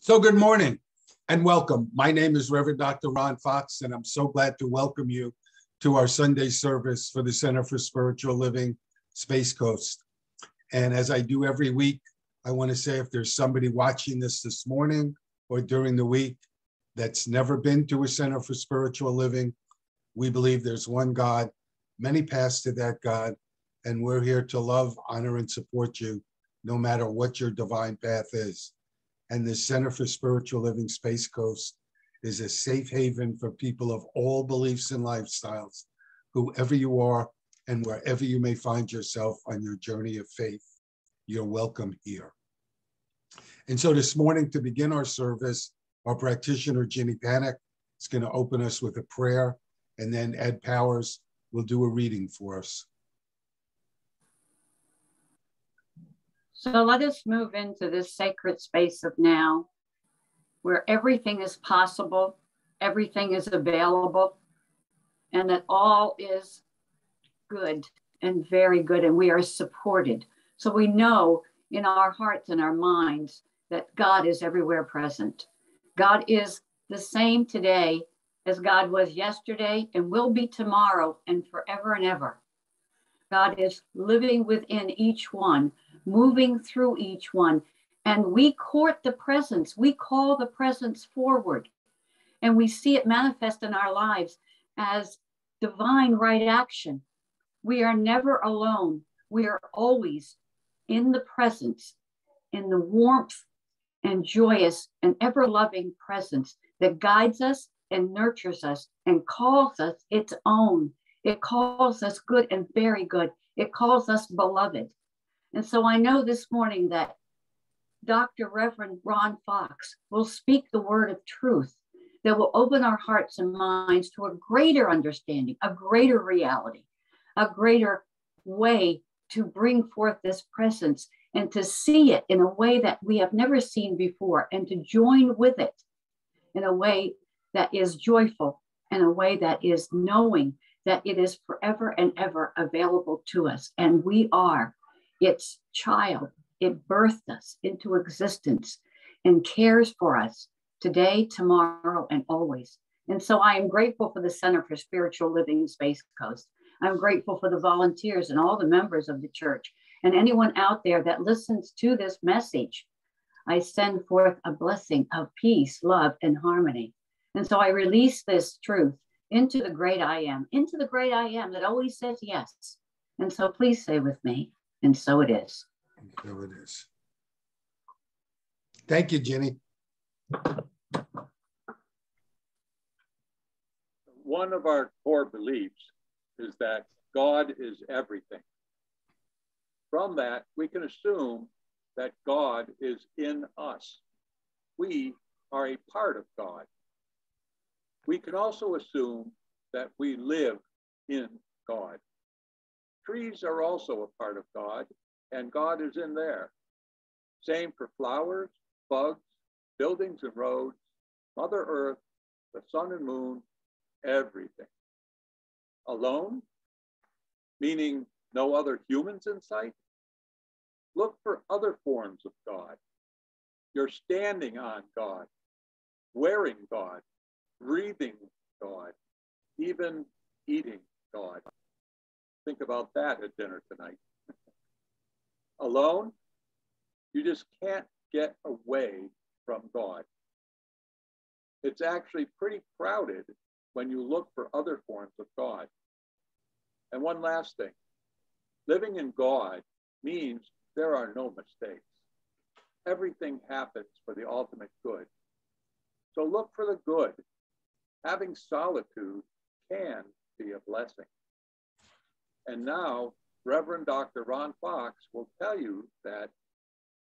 So, good morning and welcome. My name is Reverend Dr. Ron Fox, and I'm so glad to welcome you to our Sunday service for the Center for Spiritual Living Space Coast. And as I do every week, I want to say if there's somebody watching this this morning or during the week that's never been to a Center for Spiritual Living, we believe there's one God, many paths to that God, and we're here to love, honor, and support you no matter what your divine path is. And the Center for Spiritual Living Space Coast is a safe haven for people of all beliefs and lifestyles, whoever you are and wherever you may find yourself on your journey of faith. You're welcome here. And so this morning, to begin our service, our practitioner, Ginny Panic, is going to open us with a prayer, and then Ed Powers will do a reading for us. So let us move into this sacred space of now where everything is possible, everything is available, and that all is good and very good, and we are supported. So we know in our hearts and our minds that God is everywhere present. God is the same today as God was yesterday and will be tomorrow and forever and ever. God is living within each one moving through each one. And we court the presence, we call the presence forward, and we see it manifest in our lives as divine right action. We are never alone. We are always in the presence, in the warmth and joyous and ever loving presence that guides us and nurtures us and calls us its own. It calls us good and very good. It calls us beloved. And so I know this morning that Dr. Reverend Ron Fox will speak the word of truth that will open our hearts and minds to a greater understanding, a greater reality, a greater way to bring forth this presence and to see it in a way that we have never seen before and to join with it in a way that is joyful, in a way that is knowing that it is forever and ever available to us. And we are its child. It birthed us into existence and cares for us today, tomorrow, and always. And so I am grateful for the Center for Spiritual Living Space Coast. I'm grateful for the volunteers and all the members of the church and anyone out there that listens to this message. I send forth a blessing of peace, love, and harmony. And so I release this truth into the great I am, into the great I am that always says yes. And so please say with me, and so it is. And so it is. Thank you, Jenny. One of our core beliefs is that God is everything. From that, we can assume that God is in us. We are a part of God. We can also assume that we live in God. Trees are also a part of God, and God is in there. Same for flowers, bugs, buildings and roads, Mother Earth, the sun and moon, everything. Alone, meaning no other humans in sight. Look for other forms of God. You're standing on God, wearing God, breathing God, even eating God. Think about that at dinner tonight. Alone, you just can't get away from God. It's actually pretty crowded when you look for other forms of God. And one last thing living in God means there are no mistakes. Everything happens for the ultimate good. So look for the good. Having solitude can be a blessing. And now, Reverend Dr. Ron Fox will tell you that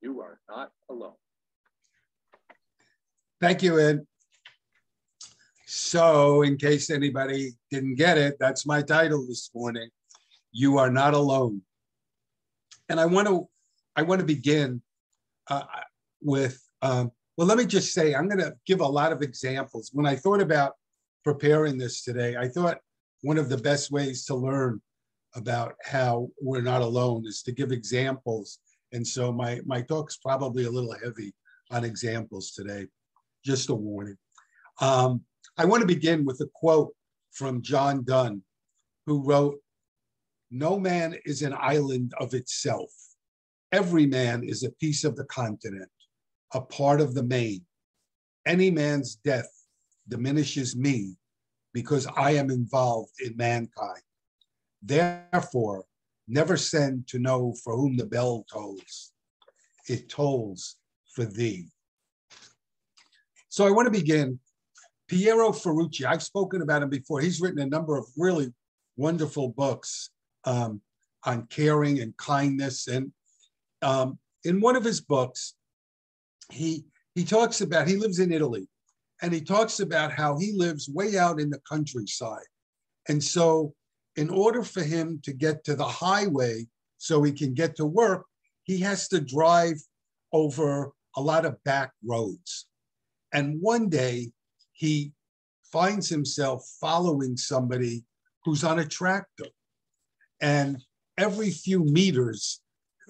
you are not alone. Thank you, Ed. So, in case anybody didn't get it, that's my title this morning. You are not alone. And I want to, I want to begin uh, with, um, well, let me just say, I'm going to give a lot of examples. When I thought about preparing this today, I thought one of the best ways to learn about how we're not alone is to give examples. And so my, my talk's probably a little heavy on examples today. Just a warning. Um, I want to begin with a quote from John Donne, who wrote, No man is an island of itself. Every man is a piece of the continent, a part of the main. Any man's death diminishes me because I am involved in mankind. Therefore, never send to know for whom the bell tolls. It tolls for thee. So I want to begin. Piero Ferrucci, I've spoken about him before. He's written a number of really wonderful books um, on caring and kindness. And um, in one of his books, he he talks about he lives in Italy, and he talks about how he lives way out in the countryside, and so in order for him to get to the highway so he can get to work, he has to drive over a lot of back roads. And one day he finds himself following somebody who's on a tractor. And every few meters,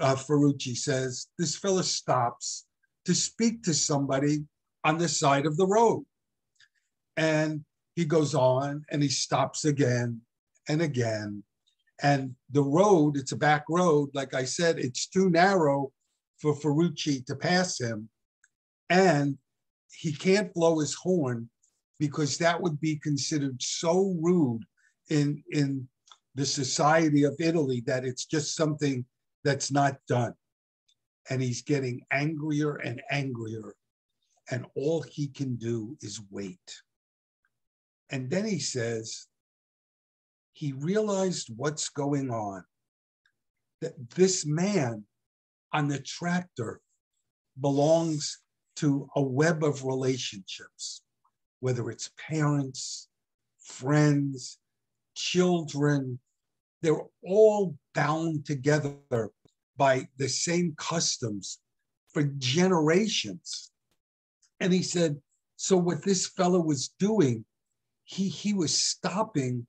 uh, Ferrucci says, this fella stops to speak to somebody on the side of the road. And he goes on and he stops again and again. And the road, it's a back road, like I said, it's too narrow for Ferrucci to pass him. And he can't blow his horn because that would be considered so rude in, in the society of Italy that it's just something that's not done. And he's getting angrier and angrier. And all he can do is wait. And then he says, he realized what's going on. That this man on the tractor belongs to a web of relationships, whether it's parents, friends, children, they're all bound together by the same customs for generations. And he said, so what this fellow was doing, he, he was stopping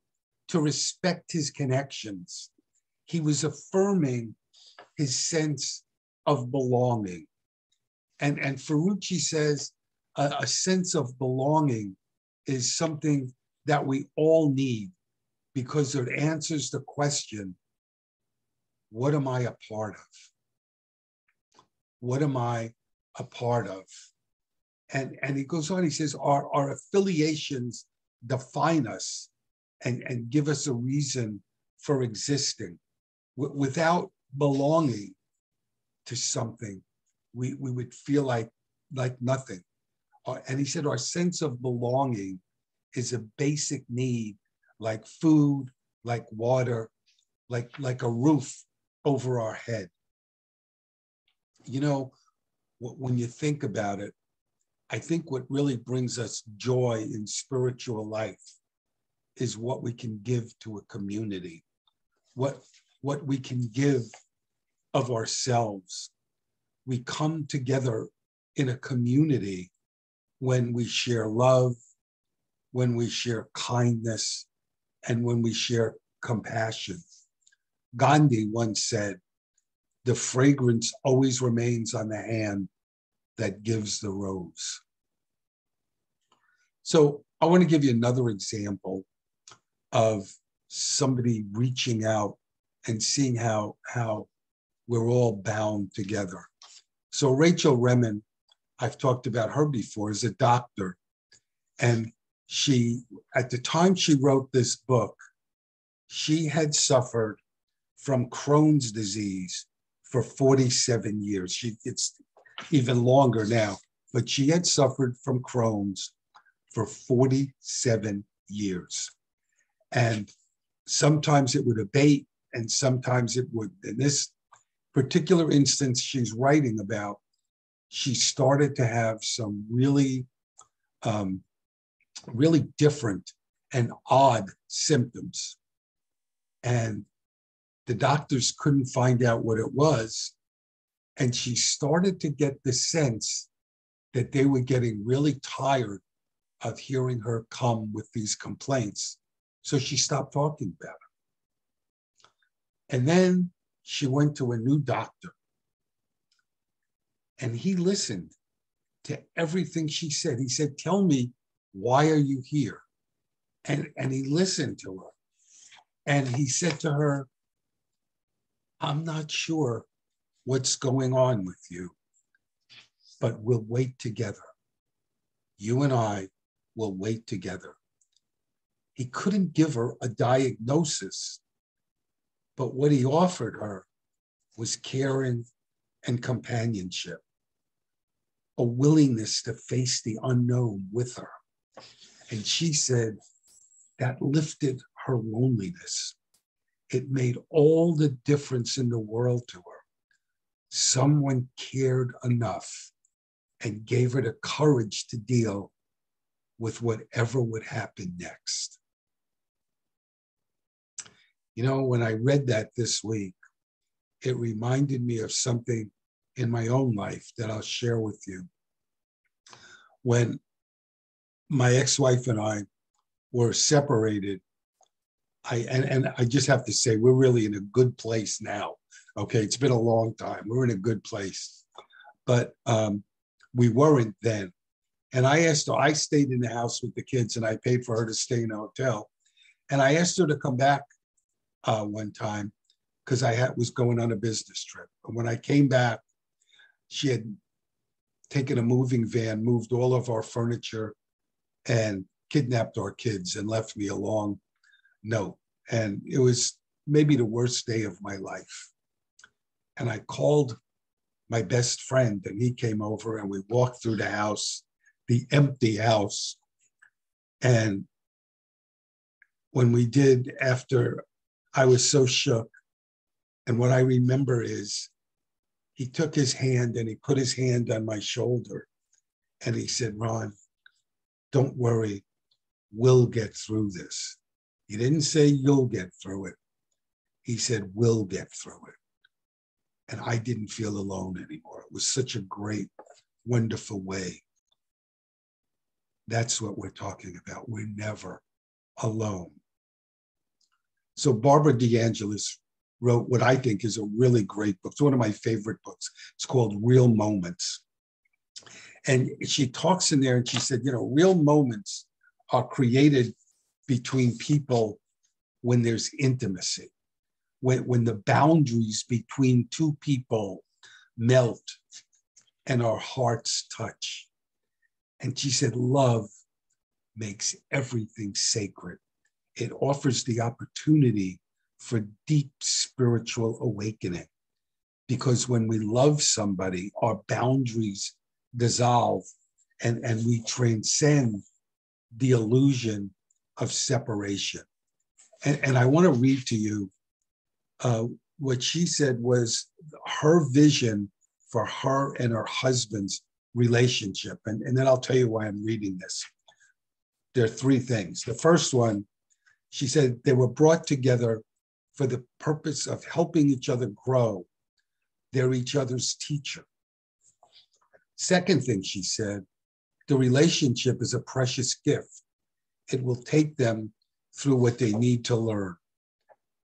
to respect his connections. He was affirming his sense of belonging. And, and Ferrucci says a, a sense of belonging is something that we all need because it answers the question what am I a part of? What am I a part of? And, and he goes on, he says, our, our affiliations define us and, and give us a reason for existing. W- without belonging to something, we, we would feel like, like nothing. Uh, and he said our sense of belonging is a basic need, like food, like water, like, like a roof over our head. You know, when you think about it, I think what really brings us joy in spiritual life is what we can give to a community, what, what we can give of ourselves. We come together in a community when we share love, when we share kindness, and when we share compassion. Gandhi once said, the fragrance always remains on the hand that gives the rose. So I want to give you another example of somebody reaching out and seeing how how we're all bound together. So Rachel Remen, I've talked about her before, is a doctor. And she, at the time she wrote this book, she had suffered from Crohn's disease for 47 years. She, it's even longer now, but she had suffered from Crohn's for 47 years. And sometimes it would abate and sometimes it would. In this particular instance she's writing about, she started to have some really, um, really different and odd symptoms. And the doctors couldn't find out what it was. And she started to get the sense that they were getting really tired of hearing her come with these complaints. So she stopped talking about it. And then she went to a new doctor. And he listened to everything she said. He said, Tell me, why are you here? And, and he listened to her. And he said to her, I'm not sure what's going on with you, but we'll wait together. You and I will wait together. He couldn't give her a diagnosis, but what he offered her was caring and companionship, a willingness to face the unknown with her. And she said that lifted her loneliness. It made all the difference in the world to her. Someone cared enough and gave her the courage to deal with whatever would happen next. You know, when I read that this week, it reminded me of something in my own life that I'll share with you. When my ex-wife and I were separated, I and, and I just have to say we're really in a good place now. Okay, it's been a long time. We're in a good place, but um, we weren't then. And I asked her. I stayed in the house with the kids, and I paid for her to stay in a hotel. And I asked her to come back uh, one time because I had, was going on a business trip. And when I came back, she had taken a moving van, moved all of our furniture, and kidnapped our kids and left me a long note. And it was maybe the worst day of my life. And I called my best friend, and he came over and we walked through the house, the empty house. And when we did, after I was so shook. And what I remember is he took his hand and he put his hand on my shoulder and he said, Ron, don't worry, we'll get through this. He didn't say you'll get through it. He said, we'll get through it. And I didn't feel alone anymore. It was such a great, wonderful way. That's what we're talking about. We're never alone. So Barbara DeAngelis wrote what I think is a really great book. It's one of my favorite books. It's called Real Moments. And she talks in there and she said, you know, real moments are created between people when there's intimacy, when, when the boundaries between two people melt and our hearts touch. And she said, love makes everything sacred it offers the opportunity for deep spiritual awakening. Because when we love somebody, our boundaries dissolve and, and we transcend the illusion of separation. And, and I want to read to you uh, what she said was her vision for her and her husband's relationship. And, and then I'll tell you why I'm reading this. There are three things. The first one she said they were brought together for the purpose of helping each other grow. They're each other's teacher. Second thing she said, the relationship is a precious gift. It will take them through what they need to learn.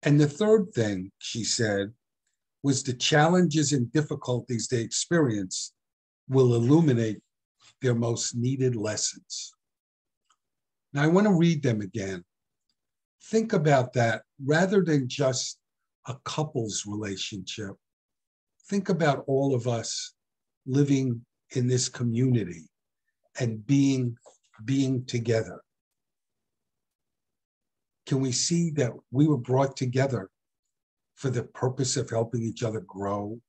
And the third thing she said was the challenges and difficulties they experience will illuminate their most needed lessons. Now, I want to read them again think about that rather than just a couple's relationship. Think about all of us living in this community and being being together. Can we see that we were brought together for the purpose of helping each other grow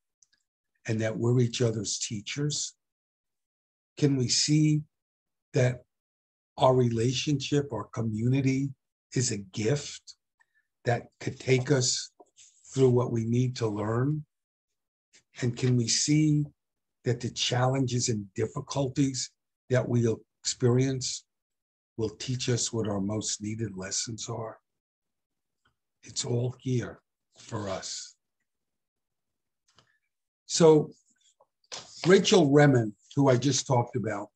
and that we're each other's teachers? Can we see that our relationship, our community, is a gift that could take us through what we need to learn? And can we see that the challenges and difficulties that we experience will teach us what our most needed lessons are? It's all here for us. So, Rachel Remen, who I just talked about,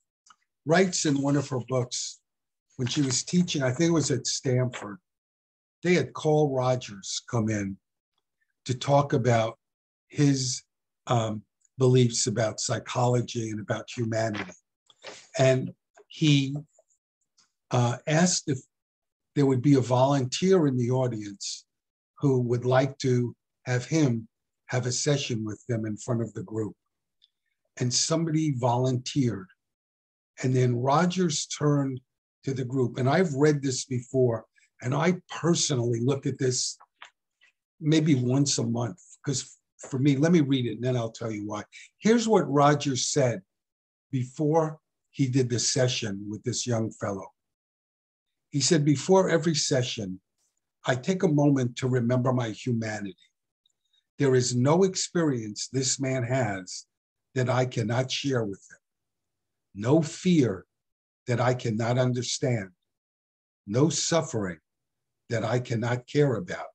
writes in one of her books when she was teaching, I think it was at Stanford, they had Carl Rogers come in to talk about his um, beliefs about psychology and about humanity. And he uh, asked if there would be a volunteer in the audience who would like to have him have a session with them in front of the group. And somebody volunteered. And then Rogers turned to the group. And I've read this before, and I personally look at this maybe once a month because for me, let me read it and then I'll tell you why. Here's what Rogers said before he did the session with this young fellow. He said, Before every session, I take a moment to remember my humanity. There is no experience this man has that I cannot share with him, no fear that I cannot understand, no suffering that I cannot care about,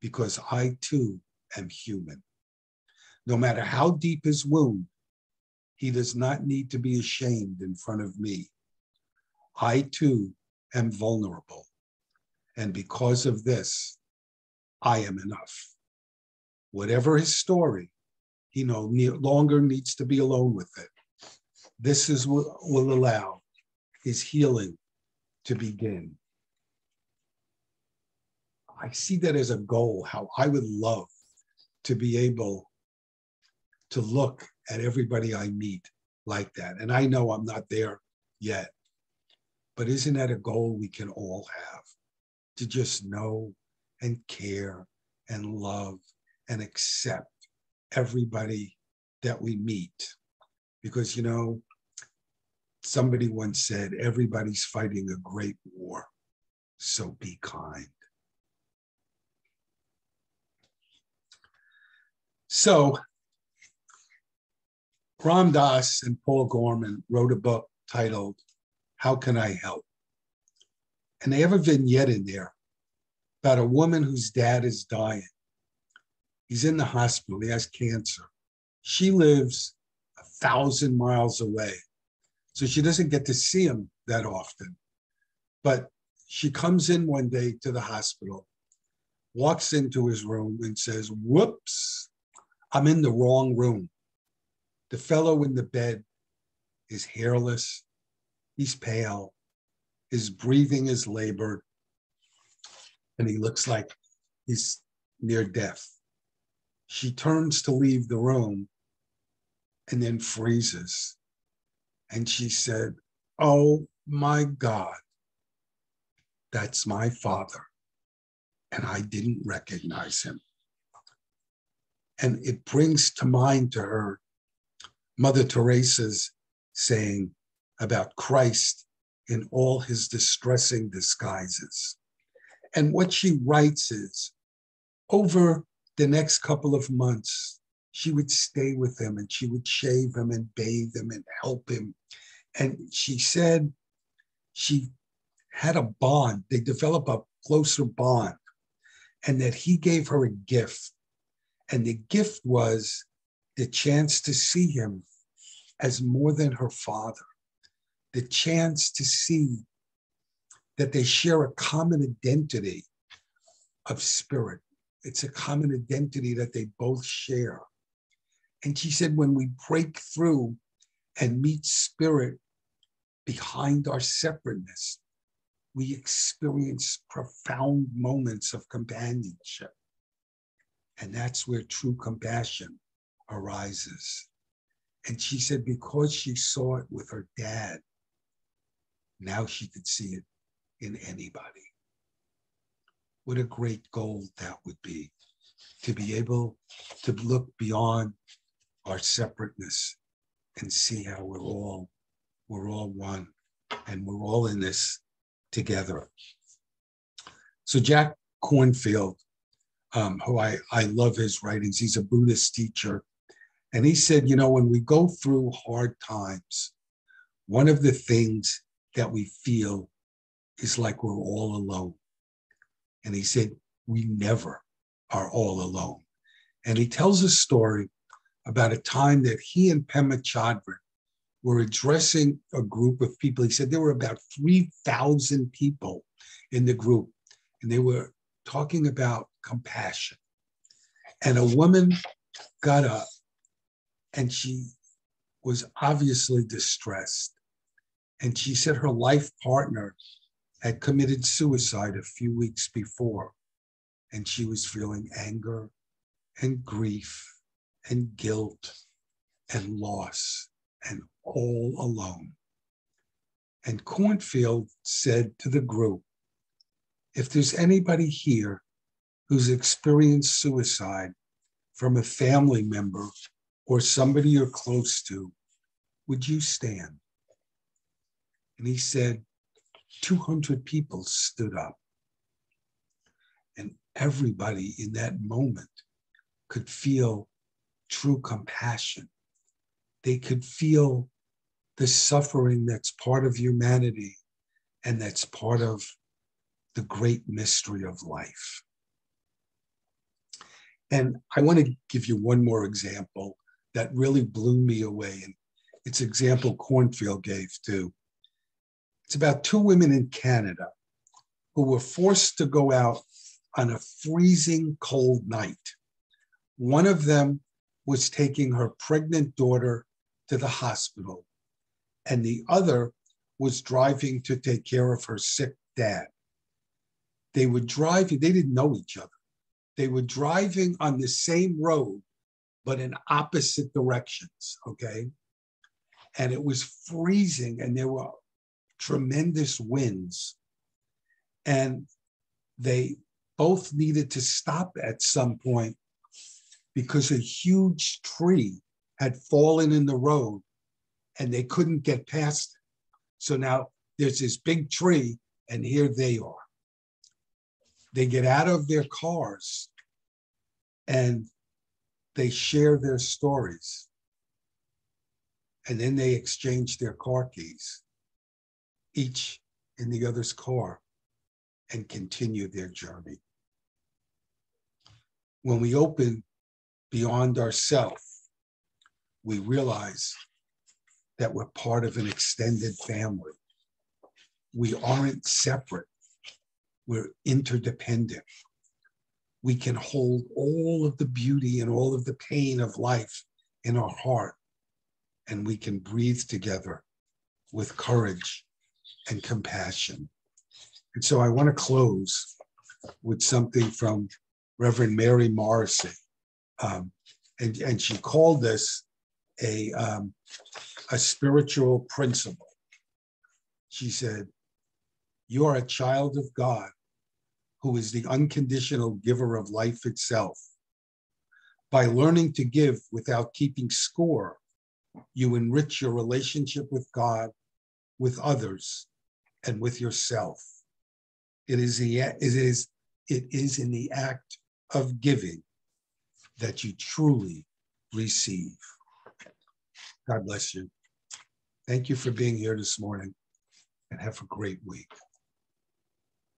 because I too am human. No matter how deep his wound, he does not need to be ashamed in front of me. I too am vulnerable. And because of this, I am enough. Whatever his story, he no longer needs to be alone with it. This is what will allow his healing to begin. I see that as a goal, how I would love to be able to look at everybody I meet like that. And I know I'm not there yet, but isn't that a goal we can all have? To just know and care and love and accept everybody that we meet. Because, you know, somebody once said, everybody's fighting a great war, so be kind. So Ram Dass and Paul Gorman wrote a book titled How Can I Help? And they have a vignette in there about a woman whose dad is dying. He's in the hospital, he has cancer. She lives thousand miles away. So she doesn't get to see him that often. But she comes in one day to the hospital, walks into his room, and says, Whoops, I'm in the wrong room. The fellow in the bed is hairless, he's pale, his breathing is labored, and he looks like he's near death. She turns to leave the room and then freezes. And she said, Oh my God, that's my father. And I didn't recognize him. And it brings to mind to her Mother Teresa's saying about Christ in all his distressing disguises. And what she writes is over the next couple of months, she would stay with him and she would shave him and bathe him and help him. And she said she had a bond, they develop a closer bond, and that he gave her a gift and the gift was the chance to see him as more than her father, the chance to see that they share a common identity of spirit. It's a common identity that they both share. And she said, when we break through and meet spirit behind our separateness, we experience profound moments of companionship. And that's where true compassion arises. And she said, because she saw it with her dad, now she could see it in anybody. What a great goal that would be to be able to look beyond our separateness and see how we're all we're all one and we're all in this together. So Jack Kornfield, um, who I, I love his writings. He's a Buddhist teacher. And he said, you know, when we go through hard times, one of the things that we feel is like we're all alone. And he said, we never are all alone. And he tells a story about a time that he and Pema Chodron were addressing a group of people. He said there were about 3,000 people in the group, and they were talking about compassion. And a woman got up And she was obviously distressed. And she said her life partner had committed suicide a few weeks before. And she was feeling anger and grief and guilt and loss and all alone. And Kornfield said to the group, if there's anybody here who's experienced suicide from a family member or somebody you're close to, would you stand? And he said, 200 people stood up. And everybody in that moment could feel true compassion. They could feel the suffering that's part of humanity and that's part of the great mystery of life. And I want to give you one more example that really blew me away. And it's example Kornfield gave too. It's about two women in Canada who were forced to go out on a freezing cold night. One of them was taking her pregnant daughter to the hospital, and the other was driving to take care of her sick dad. They were driving, they didn't know each other. They were driving on the same road, but in opposite directions, okay? And it was freezing and there were tremendous winds. And they both needed to stop at some point because a huge tree had fallen in the road and they couldn't get past it. So now there's this big tree, and here they are. They get out of their cars and they share their stories. And then they exchange their car keys, each in the other's car, and continue their journey. When we open beyond ourself, we realize that we're part of an extended family. We aren't separate, we're interdependent. We can hold all of the beauty and all of the pain of life in our heart, and we can breathe together with courage and compassion. And so I want to close with something from Reverend Mary Morrissey. Um, and, and she called this a, um, a spiritual principle. She said, You are a child of God who is the unconditional giver of life itself. By learning to give without keeping score, you enrich your relationship with God, with others, and with yourself. It is, the, it is, it is in the act of giving that you truly receive. God bless you. Thank you for being here this morning and have a great week.